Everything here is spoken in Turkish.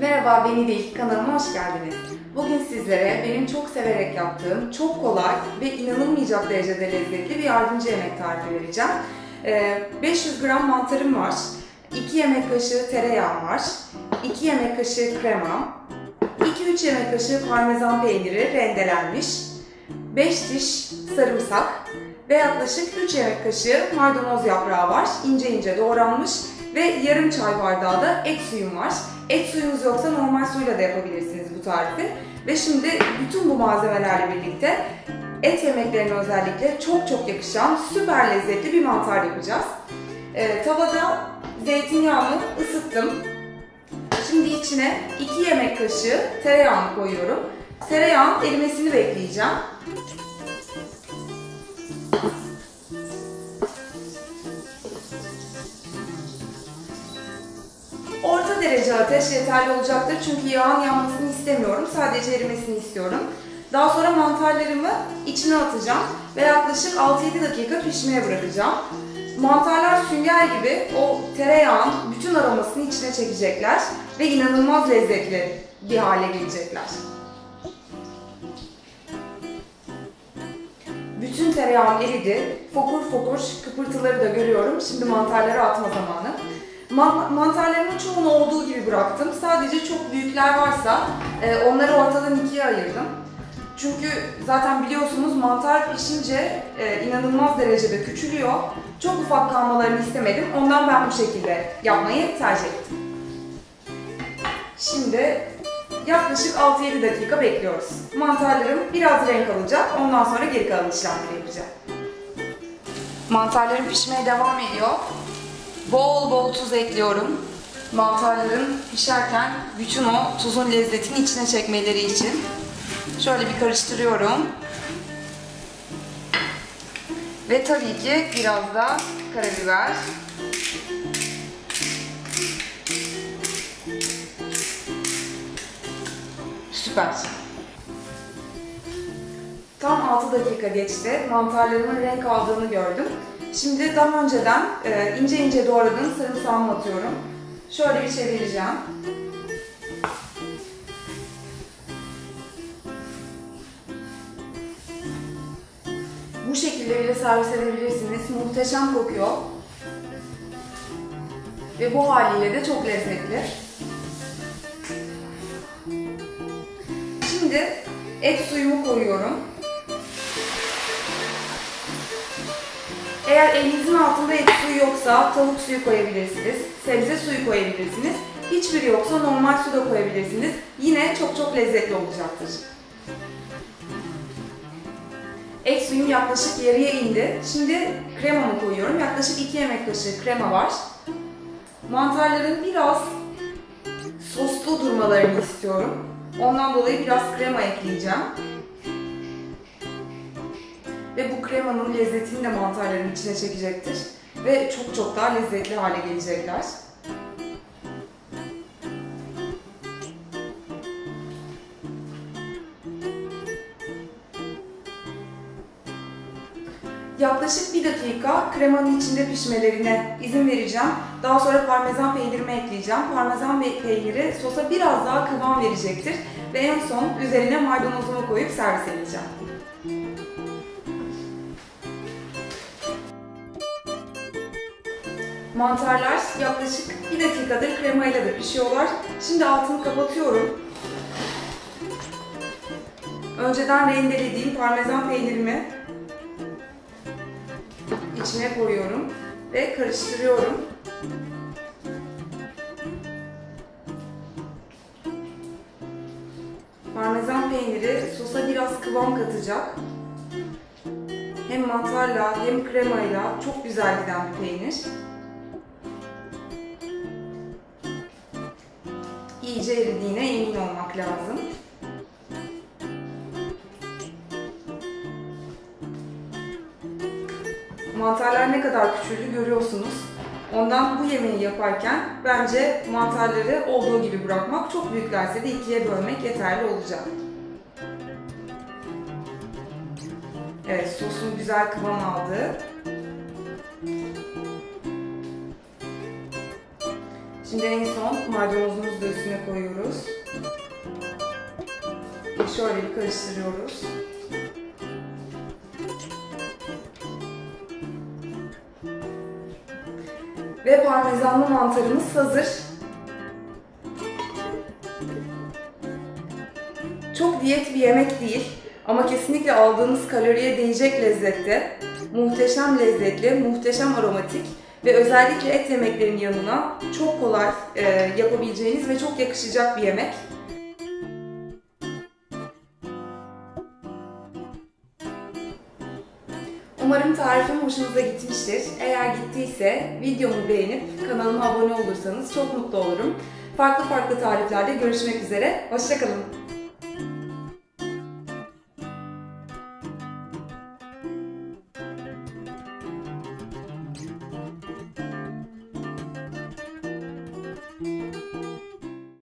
Merhaba, beni değil, kanalıma hoş geldiniz. Bugün sizlere benim çok severek yaptığım, çok kolay ve inanılmayacak derecede lezzetli bir yardımcı yemek tarifi vereceğim. Ee, 500 gram mantarım var, 2 yemek kaşığı tereyağım var, 2 yemek kaşığı krema, 2-3 yemek kaşığı parmesan peyniri rendelenmiş, 5 diş sarımsak ve yaklaşık 3 yemek kaşığı maydanoz yaprağı var, ince ince doğranmış ve yarım çay bardağı da et suyum var. Et suyunuz yoksa normal suyla da yapabilirsiniz bu tarifi. Ve şimdi bütün bu malzemelerle birlikte et yemeklerine özellikle çok çok yakışan süper lezzetli bir mantar yapacağız. Ee, tavada zeytinyağını ısıttım. Şimdi içine 2 yemek kaşığı tereyağını koyuyorum. Tereyağın erimesini bekleyeceğim. Derece ateş yeterli olacaktır çünkü yağın yanmasını istemiyorum. Sadece erimesini istiyorum. Daha sonra mantarlarımı içine atacağım ve yaklaşık 6-7 dakika pişmeye bırakacağım. Mantarlar sünger gibi o tereyağın bütün aromasını içine çekecekler ve inanılmaz lezzetli bir hale gelecekler. Bütün tereyağım eridi. Fokur fokur kıpırtıları da görüyorum. Şimdi mantarları atma zamanı. Man mantarlarımın çoğunu olduğu gibi bıraktım. Sadece çok büyükler varsa e, onları ortadan ikiye ayırdım. Çünkü zaten biliyorsunuz mantar pişince e, inanılmaz derecede küçülüyor. Çok ufak kalmalarını istemedim. Ondan ben bu şekilde yapmayı tercih ettim. Şimdi yaklaşık 6-7 dakika bekliyoruz. Mantarlarım biraz renk alacak. Ondan sonra geri kalan işlemleri yapacağım. Mantarlarım pişmeye devam ediyor. Bol bol tuz ekliyorum. Mantarların pişerken bütün o tuzun lezzetini içine çekmeleri için. Şöyle bir karıştırıyorum. Ve tabii ki biraz da karabiber. Süper. Tam 6 dakika geçti. Mantarlarımın renk aldığını gördüm. Şimdi daha önceden e, ince ince doğradığım sarımsağımı atıyorum. Şöyle bir çevireceğim. Bu şekilde bile servis edebilirsiniz. Muhteşem kokuyor. Ve bu haliyle de çok lezzetli. Şimdi et suyumu koyuyorum. Eğer elinizin altında et suyu yoksa tavuk suyu koyabilirsiniz, sebze suyu koyabilirsiniz. Hiçbiri yoksa normal su da koyabilirsiniz. Yine çok çok lezzetli olacaktır. Et suyum yaklaşık yarıya indi. Şimdi kremamı koyuyorum. Yaklaşık 2 yemek kaşığı krema var. Mantarların biraz soslu durmalarını istiyorum. Ondan dolayı biraz krema ekleyeceğim. Ve bu kremanın lezzetini de mantarların içine çekecektir. Ve çok çok daha lezzetli hale gelecekler. Yaklaşık bir dakika kremanın içinde pişmelerine izin vereceğim. Daha sonra parmesan peynirimi ekleyeceğim. Parmesan peyniri sosa biraz daha kıvam verecektir. Ve en son üzerine maydanozumu koyup servis edeceğim. Mantarlar yaklaşık bir dakikadır kremayla da pişiyorlar. Şimdi altını kapatıyorum. Önceden rendelediğim parmesan peynirimi içine koyuyorum ve karıştırıyorum. Parmesan peyniri sosa biraz kıvam katacak. Hem mantarla hem kremayla çok güzel giden bir peynir. İyice eridiğine emin olmak lazım. Mantarlar ne kadar küçüldü görüyorsunuz. Ondan bu yemeği yaparken bence mantarları olduğu gibi bırakmak, çok büyüklerse de ikiye bölmek yeterli olacak. Evet, sosun güzel kıvam aldı. Şimdi en son maydanozumuzu da üstüne koyuyoruz. Şöyle bir karıştırıyoruz. Ve parmesanlı mantarımız hazır. Çok diyet bir yemek değil ama kesinlikle aldığınız kaloriye değecek lezzette. Muhteşem lezzetli, muhteşem aromatik ve özellikle et yemeklerinin yanına çok kolay e, yapabileceğiniz ve çok yakışacak bir yemek. Umarım tarifim hoşunuza gitmiştir. Eğer gittiyse videomu beğenip kanalıma abone olursanız çok mutlu olurum. Farklı farklı tariflerde görüşmek üzere. Hoşçakalın.